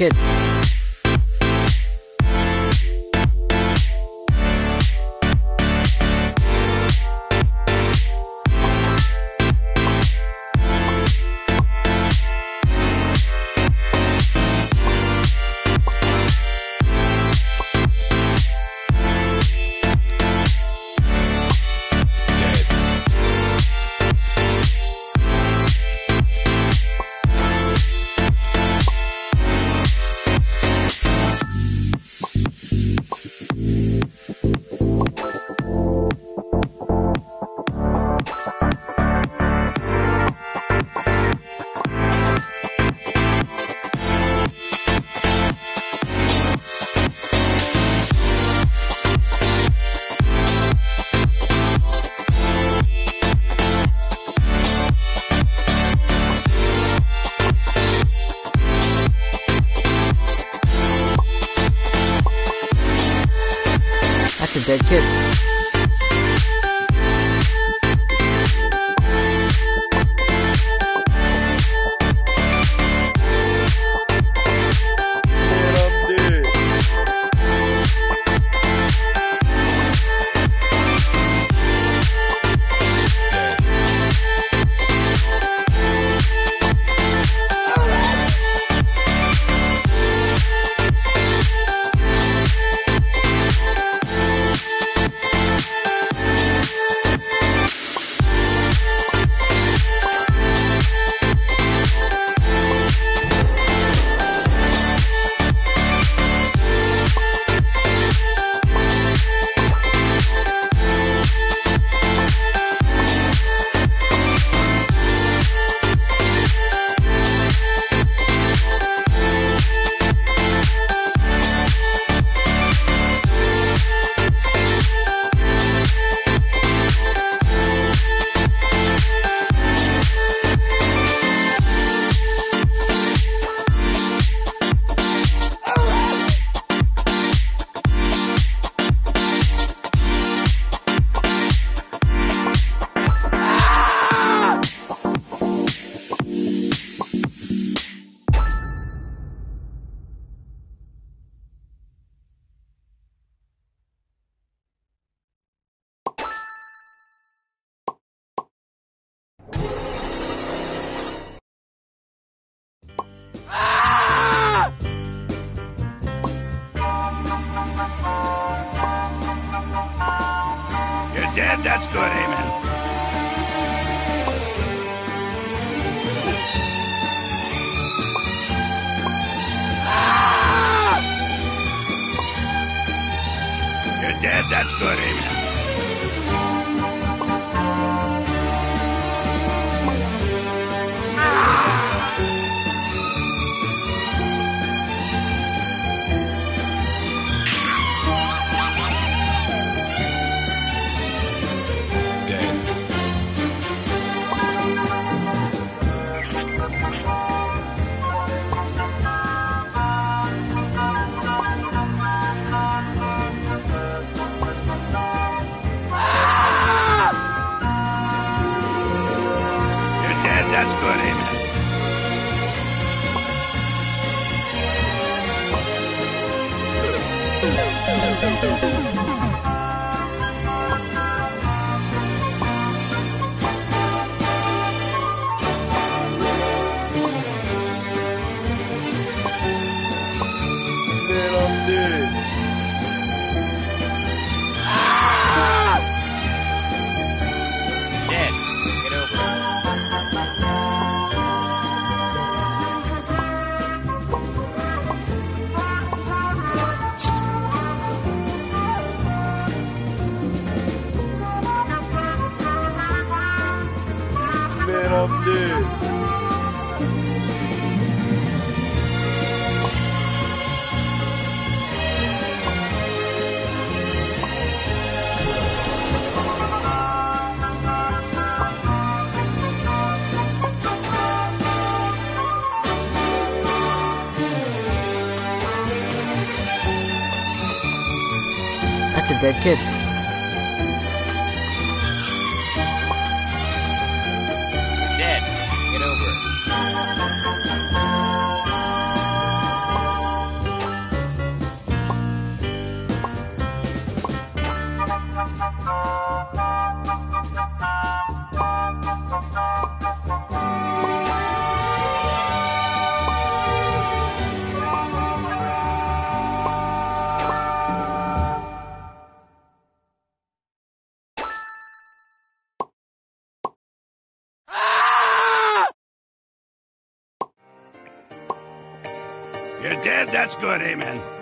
kid. That's a dead, that's good, amen. Ah! You're dead, that's good, amen. Dead kid. Dead. Get over it. That's good, amen.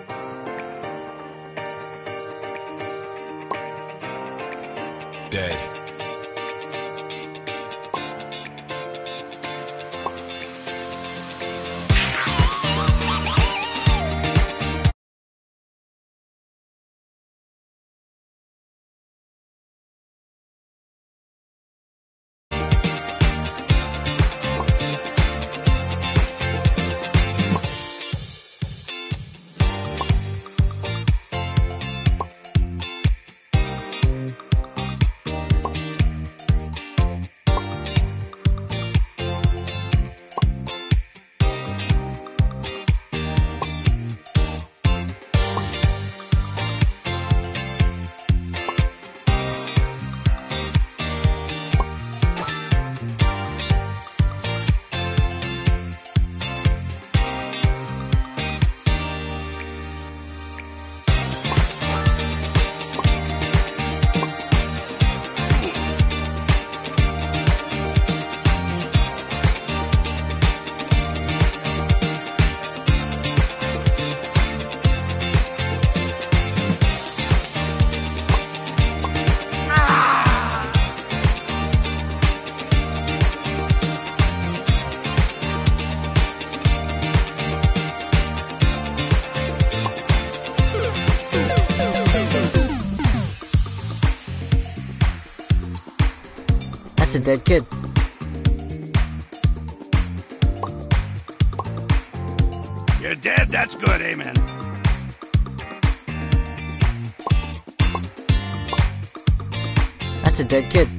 Dead kid. You're dead, that's good, amen. That's a dead kid.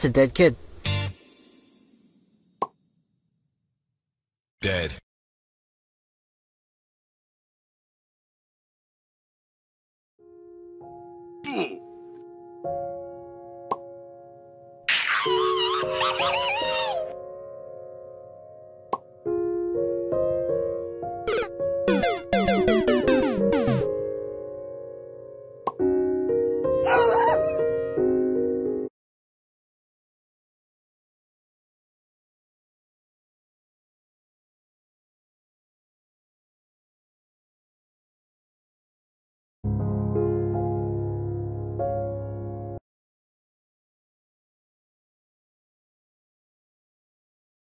That's a dead kid. Dead.